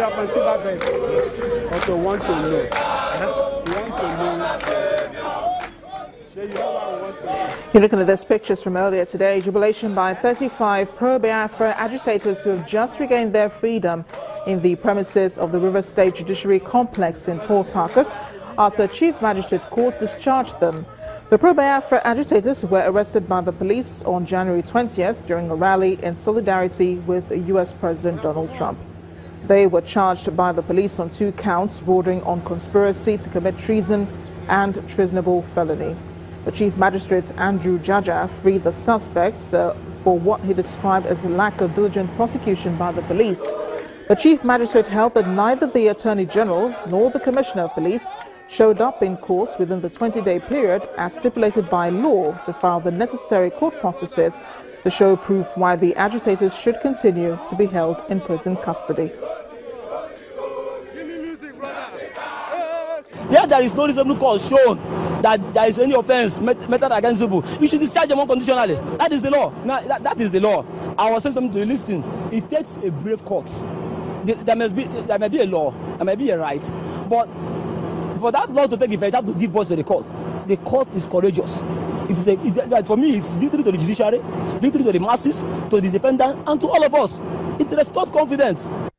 you have a want to know. You want to know. You want to know. You're looking at these pictures from earlier today. Jubilation by 35 pro-Biafra agitators who have just regained their freedom in the premises of the Rivers State Judiciary Complex in Port Harcourt after Chief Magistrate Court discharged them. The pro-Biafra agitators were arrested by the police on January 20th during a rally in solidarity with US President Donald Trump. They were charged by the police on two counts bordering on conspiracy to commit treason and treasonable felony. The Chief Magistrate Andrew Jaja freed the suspects uh, for what he described as a lack of diligent prosecution by the police. The Chief Magistrate held that neither the Attorney General nor the Commissioner of Police showed up in court within the 20-day period as stipulated by law to file the necessary court processes to show proof why the agitators should continue to be held in prison custody. Yeah, there is no reasonable cause shown that there is any offence met- meted against people, you should discharge them unconditionally. That is the law. Now, that, that is the law. I was saying something to you. Listen, it takes a brave court. There, there must be there may be a law, there may be a right, but for that law to take effect, you have to give voice to the court. The court is courageous. It is a, it, for me, it's victory to the judiciary, victory to the masses, to the defendant, and to all of us. It restores confidence.